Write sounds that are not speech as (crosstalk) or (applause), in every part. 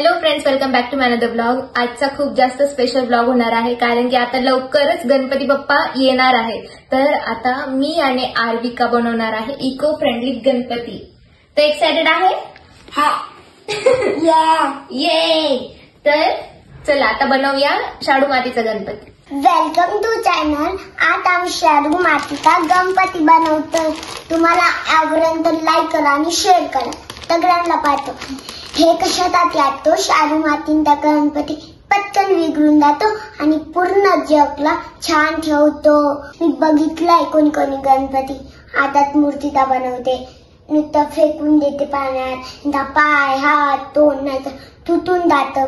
Hello friends welcome back to another blog आजचा खूप जास्त स्पेशल ब्लॉग होणार आहे कारण की आता लवकरच गणपती बाप्पा येणार आहे तर आता मी आणि आर्विका बनवणार आहे इको फ्रेंडली गणपती. तर एक्सायटेड आहे? हा. (laughs) ये तर चला आता बनवूया शाडू मातीचा गणपती. वेलकम टू चॅनल आता आम्ही शाडू मातीचा गणपती बनवतो तुम्हाला आवडेल तर लाईक करा आणि शेअर करा. सगळ्यांना पाहतो हे कशात लागतो शाडू मातीचा गणपती पटकन विघरून जातो आणि पूर्ण जगला छान ठेवतो. मी बघितलंय कोणी कोणी गणपती. हातात मूर्तीचा बनवते. नुसतं फेकून देते पाण्यात. पाय हात तोंड नाही तुटून जात.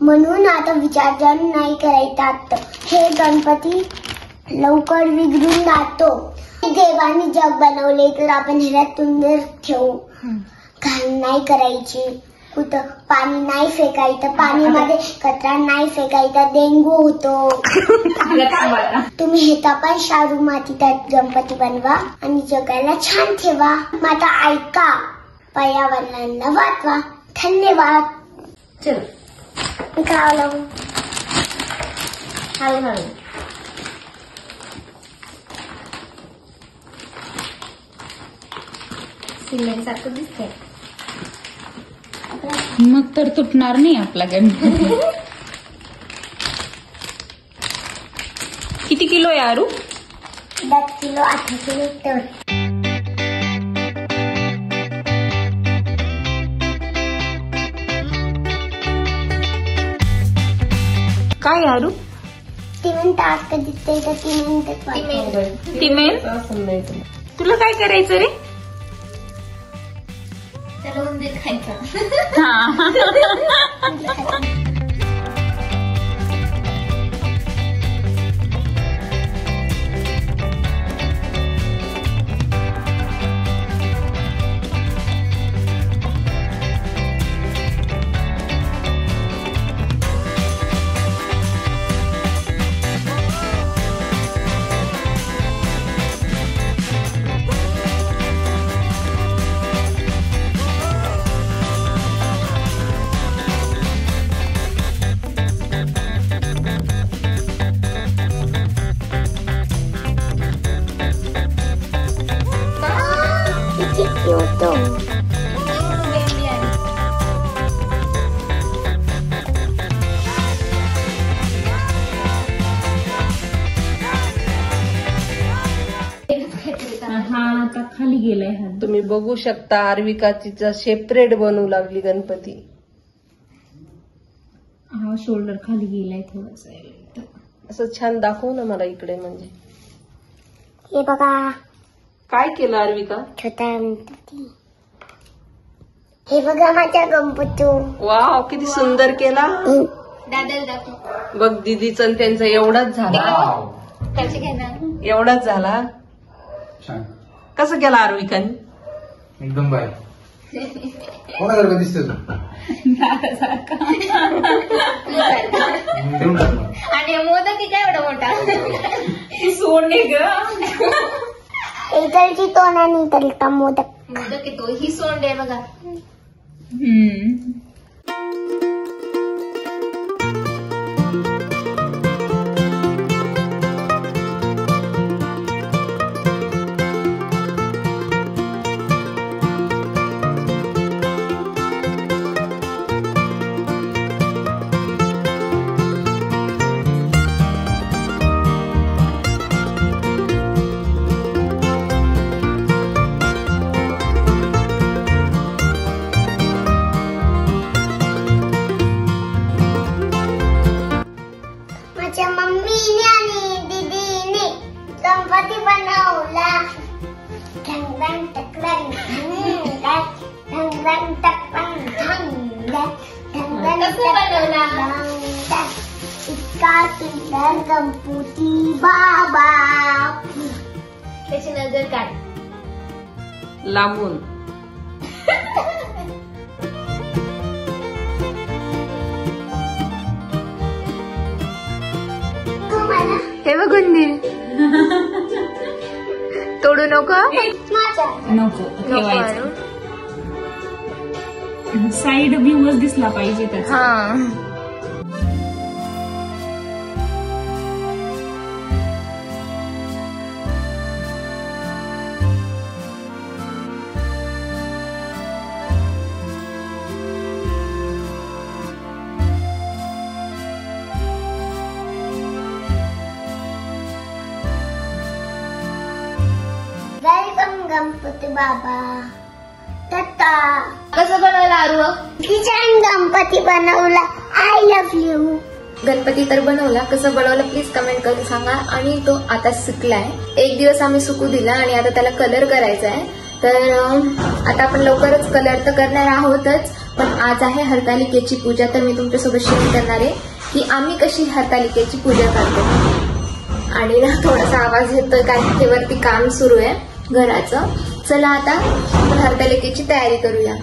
म्हणून आता विचारजन नाही करायचं हे गणपती लवकर विघरून जातो. देवाने जग बनवले तर आपण ह्याला सुंदर ठेवू. घाण नाही करायची. कुठं पाणी नाही फेकायचं. पाणीमध्ये कचरा नाही फेकायचा. डेंगू होतो. तुम्ही ह्याचा पण शाडू मातीचा गणपती बनवा आणि जगाला छान ठेवा. मग आता ऐका. पर्यावरणाला वाचवा. धन्यवाद. चलो. सिमेंट सारखं दिसतंय. मग तर तुटणार नाही आपला गणपती किती किलो आहे आरू? दस किलो अठरा किलो तर काय आरू? ती म्हणते आज का दिसते तर ती म्हणते सिमेंट तुला काय करायचं रे? त्याला उंदीर खायचं (laughs) हो. आता खाली गेलाय हा तुम्ही बघू शकता आर्विका तिचा सेपरेट बनवू लागली गणपती. हा शोल्डर खाली गेलाय थोडासा. असं छान दाखव ना मला इकडे म्हणजे. हे बघा. काय केलं छोटा गणपती. हे बघा माझ्या गणपती. वाव किती सुंदर केला. दादाला दाखव. बघ दीदीचा त्यांचा एवढाच झाला. घेणार एवढाच झाला. छान. कसं केला आर्विकाने एकदम बाय कोणासारखं दिसते तू? देऊन. आणि मोदक एवढा मोठा? सोडणे ग. (laughs) इकडची तोंड आणि इकडचा मोदक मोदक येतो ही सोंड आहे बघा हम्म लांबून. हे बघ उंदीर तोडू नको. नको ठेवायचं. साईड व्ह्यूच दिसला पाहिजे त्याचा. गणपती बाबा. कसं बनवलं आरू? छान गणपती बनवला. आय लव्ह यू गणपती तर बनवला. कसं बनवलं प्लीज कमेंट करून सांगा. आणि तो आता सुकलाय. एक दिवस आम्ही सुकू दिला आणि आता त्याला कलर करायचा आहे तर आता आपण लवकरच कलर तर करणार आहोतच. पण आज आहे हरतालिकेची पूजा. तर मी तुमच्यासोबत शेअर करणार आहे की आम्ही कशी हरतालिकेची पूजा करतो. आणि ना थोडासा आवाज येतोय. कारण ते वरती काम सुरू आहे घराचं. चला आता आपण हरतालिकेची तयारी करूया.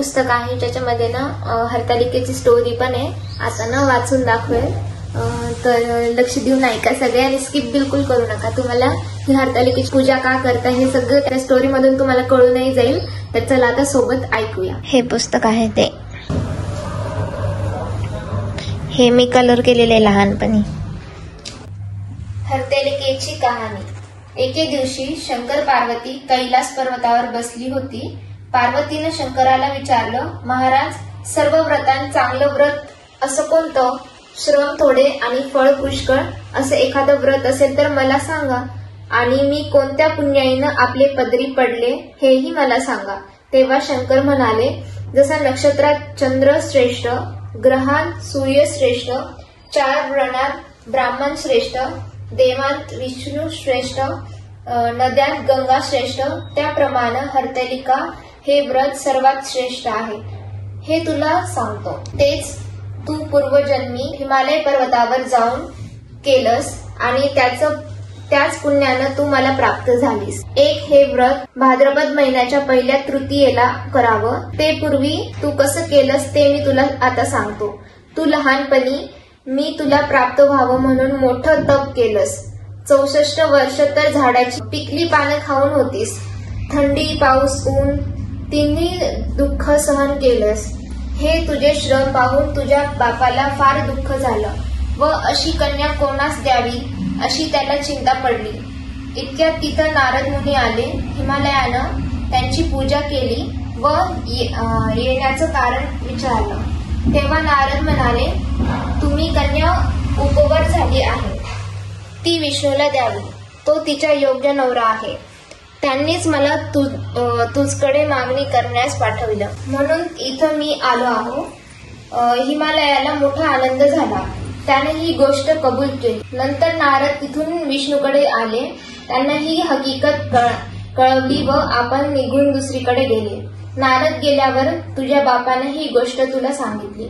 पुस्तक आहे ज्याच्यामध्ये ना हरतालिकेची स्टोरी पण आहे. आता ना वाचून दाखवेल. तर लक्ष देऊन ऐका सगळे आणि स्किप बिलकुल करू नका. तुम्हाला ही हरतालिकेची पूजा का करता हे सगळं त्या स्टोरी मधून तुम्हाला कळूनही जाईल. तर चला आता सोबत ऐकूया. हे पुस्तक आहे ते. हे मी कलर केलेले लहानपणी. हरतालिकेची कहाणी. एके दिवशी शंकर पार्वती कैलास पर्वतावर बसली होती. पार्वतीनं शंकराला विचारलं महाराज सर्व व्रतांत चांगलं व्रत असं कोणतं? श्रम थोडे आणि फळ पुष्कळ असं एखादं व्रत असेल तर मला सांगा. आणि मी कोणत्या पुण्याईनं आपले पदरी पडले हेही मला सांगा. तेव्हा शंकर म्हणाले जसा नक्षत्रात चंद्र श्रेष्ठ ग्रहांत सूर्य श्रेष्ठ चार व्रणात ब्राह्मण श्रेष्ठ देवांत विष्णू श्रेष्ठ नद्यात नद्यांत गंगा श्रेष्ठ त्याप्रमाणे हरतालिका हे व्रत सर्वात श्रेष्ठ आहे. हे तुला सांगतो. तेच तू पूर्वजन्मी हिमालय पर्वतावर जाऊन केलंस आणि त्याच त्याच पुण्यानं तू मला प्राप्त झालीस. एक हे व्रत भाद्रपद महिन्याच्या पहिल्या तृतीयेला करावं. ते पूर्वी तू कसं केलंस ते मी तुला आता सांगतो. तू लहानपणी मी तुला प्राप्त व्हावं म्हणून मोठं तप केलंस. चौसष्ट वर्ष तर झाडाची पिकली पानं खाऊन होतीस. थंडी पाऊस ऊन तिन्ही दुःख सहन केलंस. हे तुझे श्रम पाहून तुझ्या बापाला फार दुःख झालं व अशी कन्या कोणास द्यावी अशी त्याला चिंता पडली. इतक्यात तिथं नारद मुनी आले. हिमालयानं त्यांची पूजा केली व ये- येण्याचं कारण विचारलं. तेव्हा नारद म्हणाले तुम्ही कन्या उपवर झाली आहे. ती विष्णूला द्यावी. तो तिच्या योग्य नवरा आहे. त्यांनीच मला तु तुझकडे मागणी करण्यास पाठविलं. म्हणून इथं मी आलो आहो. हिमालयाला मोठा आनंद झाला. त्याने ही गोष्ट कबूल केली. नंतर नारद तिथून विष्णूकडे आले. त्यांना ही हकीकत कळ- कळवली व आपण निघून दुसरीकडे गेले. नारद गेल्यावर तुझ्या बापाने ही गोष्ट तुला सांगितली.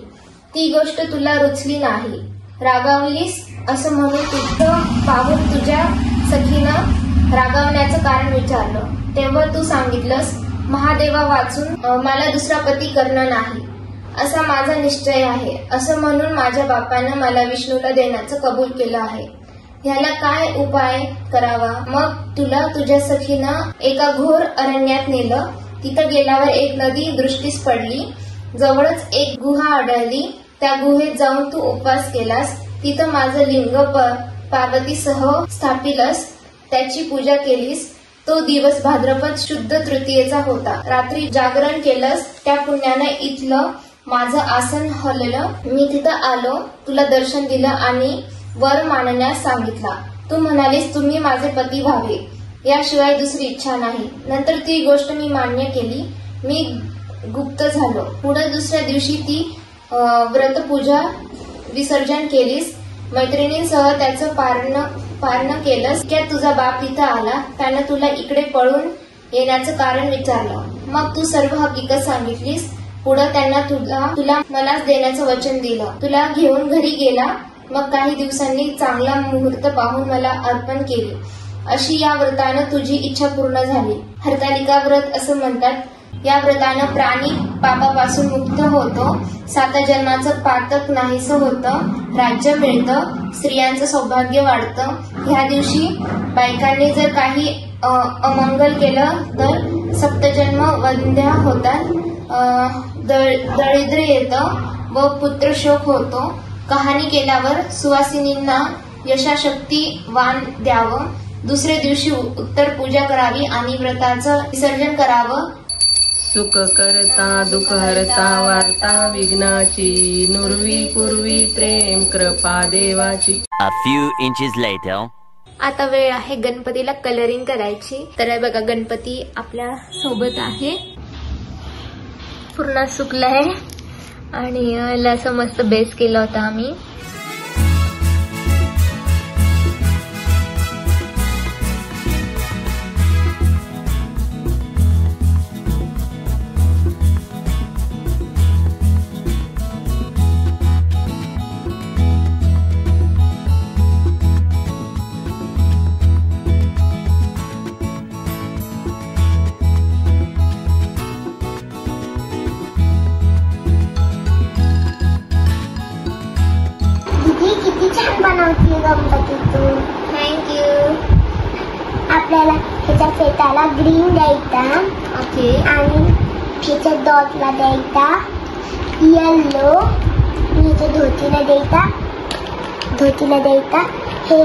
ती गोष्ट तुला रुचली नाही. रागावलीस असं म्हणून तुझं पाहून तुझ्या सखीनं रागावण्याचं कारण विचारलं. तेव्हा तू सांगितलंस महादेवा वाचून मला दुसरा पती करणं नाही. असा माझा निश्चय आहे. असं म्हणून माझ्या बापानं मला विष्णूला देण्याचं कबूल केलं आहे. ह्याला काय उपाय करावा? मग तुला तुझ्या सखीनं एका घोर अरण्यात नेलं. तिथं गेल्यावर एक नदी दृष्टीस पडली. जवळच एक गुहा आढळली. त्या गुहेत जाऊन तू उपवास केलास. तिथं माझं लिंग प- पार्वतीसह स्थापिलस. त्याची पूजा केलीस तो दिवस भाद्रपद शुद्ध तृतीयेचा होता. रात्री जागरण केलंस त्या पुण्यानं इथलं माझं आसन हललं. मी तिथं आलो तुला दर्शन दिलं आणि वर मानण्यास सांगितला. तू म्हणालीस तुम्ही माझे पती व्हावे. याशिवाय दुसरी इच्छा नाही. नंतर ती गोष्ट मी मान्य केली. मी गुप्त झालो. पुढे दुसऱ्या दिवशी ती व्रतपूजा विसर्जन केलीस. मैत्रिणींसह त्याचं पारण पारणं केलंस की तुझा बाप इथं आला? त्यानं तुला इकडे पळून येण्याचं कारण विचारलं. मग तू सर्व हकीकत सांगितलीस. पुढं त्यांना तुला तुला मलाच देण्याचं वचन दिलं. तुला घेऊन घरी गेला. मग काही दिवसांनी चांगला मुहूर्त पाहून मला अर्पण केले. अशी या व्रतानं तुझी इच्छा पूर्ण झाली. हरतालिका व्रत असं म्हणतात. या व्रतानं प्राणी पापापासून मुक्त होतो. साता जन्माचं पातक नाहीसं होतं. राज्य मिळतं. स्त्रियांचं सौभाग्य वाढतं. ह्या दिवशी बायकांनी जर काही अमंगल केलं तर सप्तजन्म वंध्या होतात. दळ- दरिद्र येतं व पुत्रशोक होतो. कहाणी केल्यावर सुवासिनींना यशाशक्ती वान द्यावं. दुसऱ्या दिवशी उत्तर पूजा करावी आणि व्रताचं विसर्जन करावं. सुख करता दुःख हरता वार्ता विघ्नाची नुरवी पूर्वी प्रेम कृपा देवाची. A few inches later. आता वेळ आहे गणपतीला कलरिंग करायची. तर हे बघा गणपती आपल्यासोबत आहे. पूर्ण सुकलाय. आणि याला असं मस्त बेस केला होता आम्ही. द्यायचा येल्लो ह्याच्या धोतीला द्यायचा. धोतीला द्यायचा. हे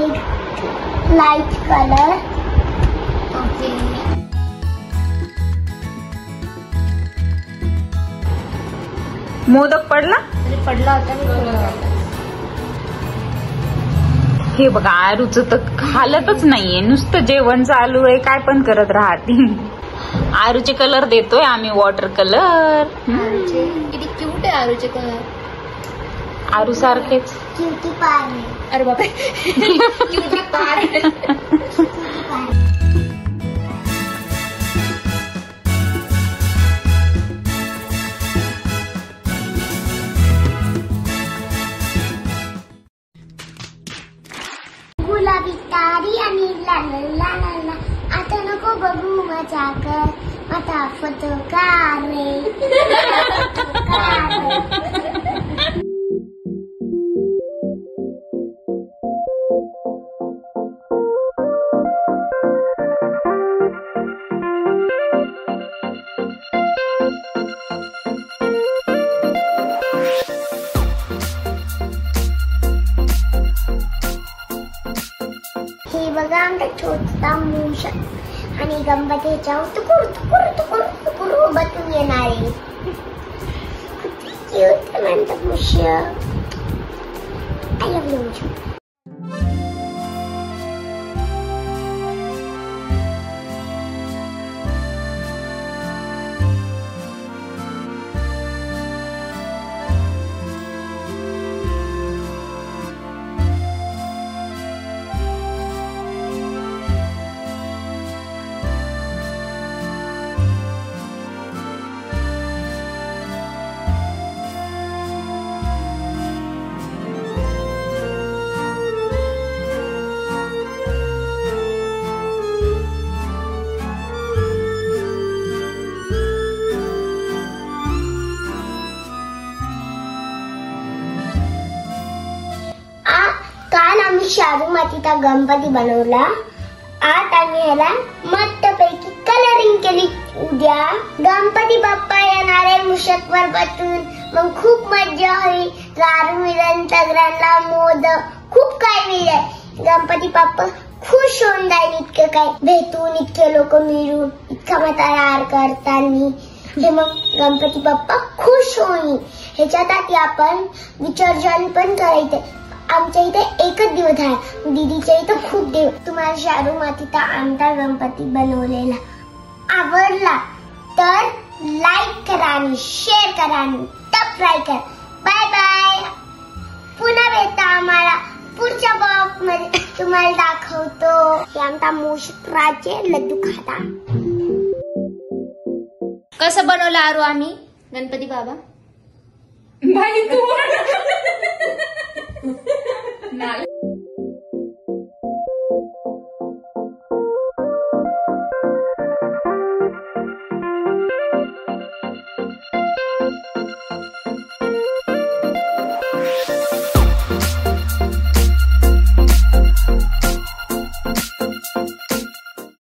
लाइट कलर ओके. मोदक पडला? पडला होता मी. हे बघा आरूचं तर हालतच नाहीये. नुसतं जेवण चालू आहे काय पण करत राहते आरूचे कलर देतोय आम्ही वॉटर कलर किती क्यूट आहे आरूचे कलर आरू सारखेच. क्युटी पार अरे बापरे. (laughs) (laughs) tamu. Ani gambate chow tukur tukur tukur tukur batu niya nari. Cute naman tapos siya. I love you, मातीचा गणपती बनवला? आत आम्ही ह्याला मस्तपैकी कलरिंग केली. उद्या गणपती बाप्पा येणार आहे मुशकवर बसून. मग खूप मजा होईल. लाडू मिळेल सगळ्यांना मोद. खूप काय मिळेल गणपती बाप्पा खुश होऊन जाईल इतकं काय. भेटून इतके लोक मिळून इतका मग तयार करताना हे मग गणपती बाप्पा खुश होईल. ह्याच्यात आपण विसर्जन पण करायचं आमच्या इथे एकच दिवस आहे. दीदीच्या इथं खूप दिवस तुम्हाला शाडू मातीचा आमचा गणपती बनवलेला आवडला. तर लाईक करा आणि शेअर करा आणि सबस्क्राईब करा. बाय बाय पुन्हा भेटा आम्हाला पुढच्या ब्लॉगमध्ये. तुम्हाला दाखवतो. हे आमचा मोशराचे लड्डू खाता. कसं बनवलं आरू आम्ही? गणपती बाबा? बाई तू Not